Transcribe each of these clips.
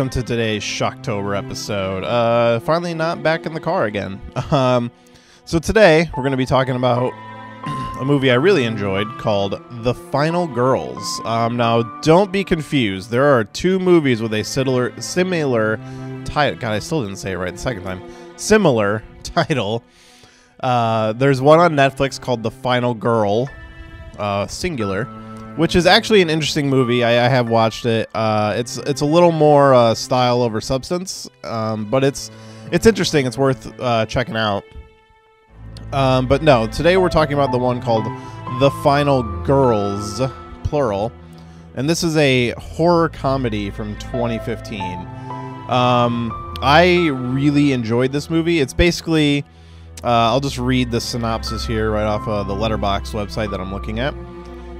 welcome to today's Shocktober episode. Uh, finally, not back in the car again. Um, so today we're going to be talking about a movie I really enjoyed called The Final Girls. Um, now, don't be confused. There are two movies with a similar similar title. God, I still didn't say it right the second time. Similar title. Uh, there's one on Netflix called The Final Girl, uh, singular, which is actually an interesting movie. I, I have watched it. Uh, it's it's a little more uh, style over substance, um, but it's it's interesting. It's worth uh, checking out. Um, but no, today we're talking about the one called The Final Girls, plural, and this is a horror comedy from 2015. Um, I really enjoyed this movie. It's basically, uh, I'll just read the synopsis here right off of the Letterboxd website that I'm looking at.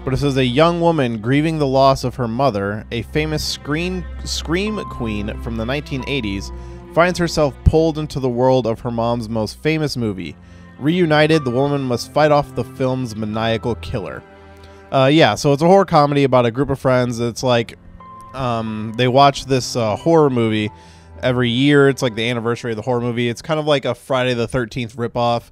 But it says a young woman grieving the loss of her mother, a famous screen scream queen from the 1980s, finds herself pulled into the world of her mom's most famous movie. Reunited, the woman must fight off the film's maniacal killer. Uh, yeah, so it's a horror comedy about a group of friends. It's like um, they watch this uh, horror movie every year. It's like the anniversary of the horror movie. It's kind of like a Friday the 13th ripoff.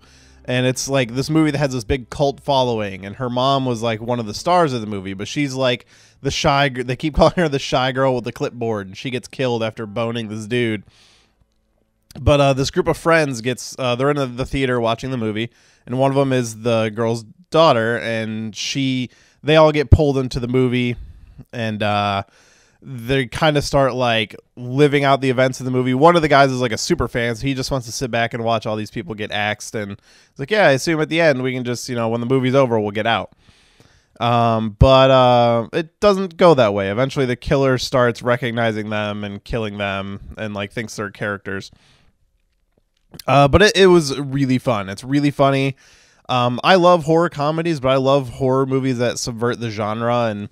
And it's like this movie that has this big cult following. And her mom was like one of the stars of the movie, but she's like the shy. They keep calling her the shy girl with the clipboard, and she gets killed after boning this dude. But uh, this group of friends gets uh, they're in the, the theater watching the movie, and one of them is the girl's daughter, and she they all get pulled into the movie, and uh, they kind of start like living out the events of the movie. One of the guys is like a super fan, so he just wants to sit back and watch all these people get axed, and it's like, yeah, I assume at the end we can just you know when the movie's over we'll get out. Um, but uh, it doesn't go that way. Eventually, the killer starts recognizing them and killing them, and like thinks they're characters. Uh, but it, it was really fun. It's really funny. Um, I love horror comedies, but I love horror movies that subvert the genre and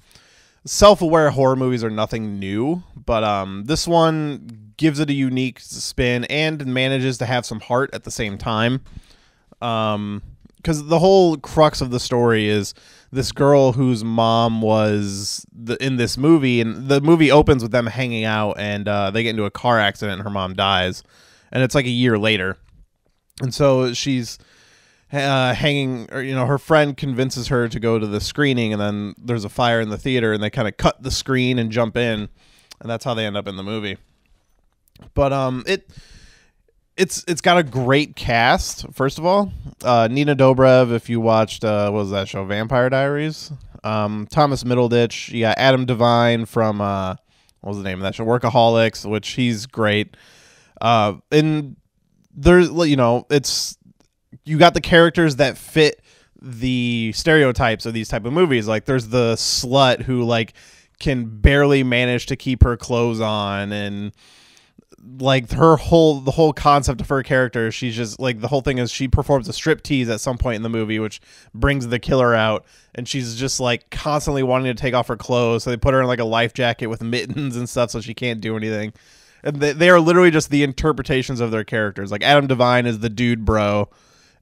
self-aware horror movies are nothing new. But um, this one gives it a unique spin and manages to have some heart at the same time. Um, because the whole crux of the story is this girl whose mom was the, in this movie, and the movie opens with them hanging out, and uh, they get into a car accident, and her mom dies and it's like a year later. And so she's uh, hanging, or you know, her friend convinces her to go to the screening, and then there's a fire in the theater, and they kind of cut the screen and jump in, and that's how they end up in the movie. But um, it it's it's got a great cast. First of all, uh, Nina Dobrev. If you watched, uh, what was that show, Vampire Diaries? Um, Thomas Middleditch. Yeah, Adam Devine from uh, what was the name of that show, Workaholics, which he's great. Uh, and there's you know it's you got the characters that fit the stereotypes of these type of movies. Like there's the slut who like can barely manage to keep her clothes on and like her whole the whole concept of her character she's just like the whole thing is she performs a strip tease at some point in the movie which brings the killer out and she's just like constantly wanting to take off her clothes so they put her in like a life jacket with mittens and stuff so she can't do anything and they, they are literally just the interpretations of their characters. Like Adam Devine is the dude bro,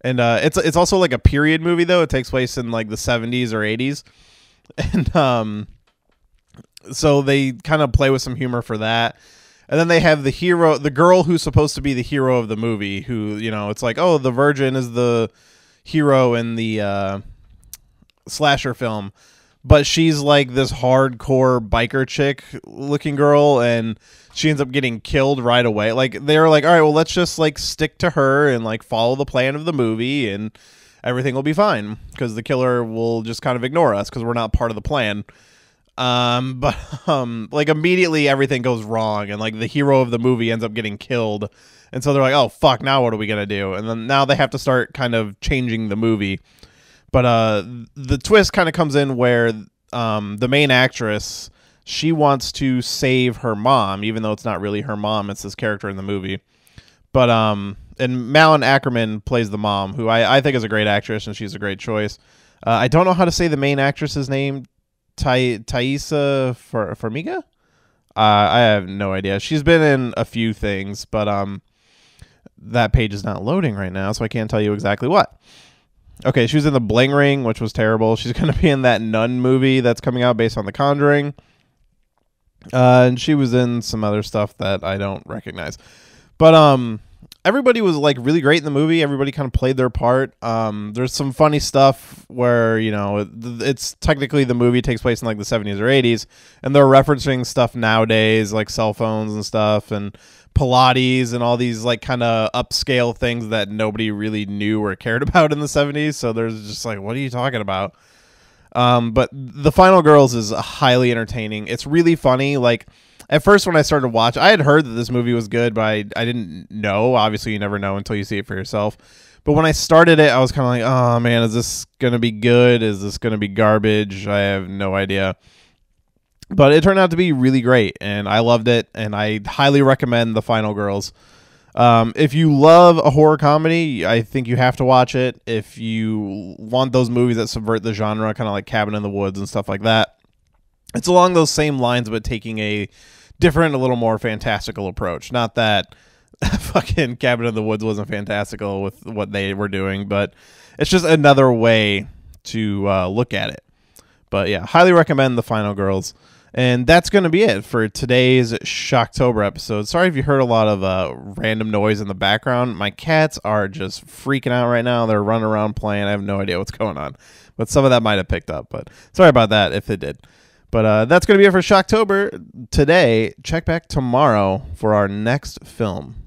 and uh, it's it's also like a period movie though. It takes place in like the seventies or eighties, and um, so they kind of play with some humor for that. And then they have the hero, the girl who's supposed to be the hero of the movie, who you know, it's like, oh, the virgin is the hero in the uh, slasher film but she's like this hardcore biker chick looking girl and she ends up getting killed right away. Like they're like all right well let's just like stick to her and like follow the plan of the movie and everything will be fine because the killer will just kind of ignore us because we're not part of the plan. Um but um like immediately everything goes wrong and like the hero of the movie ends up getting killed. And so they're like oh fuck now what are we gonna do? And then now they have to start kind of changing the movie but uh, the twist kind of comes in where um, the main actress she wants to save her mom, even though it's not really her mom; it's this character in the movie. But um, and Malin Akerman plays the mom, who I, I think is a great actress, and she's a great choice. Uh, I don't know how to say the main actress's name, Tha- Taissa Farmiga. Uh, I have no idea. She's been in a few things, but um, that page is not loading right now, so I can't tell you exactly what. Okay, she was in the Bling Ring, which was terrible. She's going to be in that Nun movie that's coming out based on The Conjuring. Uh, and she was in some other stuff that I don't recognize. But um, everybody was like really great in the movie. Everybody kind of played their part. Um, there's some funny stuff where you know it's technically the movie takes place in like the 70s or 80s, and they're referencing stuff nowadays like cell phones and stuff and Pilates and all these like kind of upscale things that nobody really knew or cared about in the 70s. So there's just like, what are you talking about? Um, but the Final Girls is highly entertaining. It's really funny. Like at first when I started to watch, I had heard that this movie was good, but I, I didn't know. Obviously, you never know until you see it for yourself. But when I started it, I was kind of like, oh man, is this gonna be good? Is this gonna be garbage? I have no idea. But it turned out to be really great, and I loved it, and I highly recommend The Final Girls. Um, if you love a horror comedy, I think you have to watch it. If you want those movies that subvert the genre, kind of like Cabin in the Woods and stuff like that, it's along those same lines, but taking a different, a little more fantastical approach. Not that fucking Cabin in the Woods wasn't fantastical with what they were doing, but it's just another way to uh, look at it. But yeah, highly recommend The Final Girls. And that's going to be it for today's Shocktober episode. Sorry if you heard a lot of uh, random noise in the background. My cats are just freaking out right now. They're running around playing. I have no idea what's going on. But some of that might have picked up. But sorry about that if it did. But uh, that's going to be it for Shocktober today. Check back tomorrow for our next film.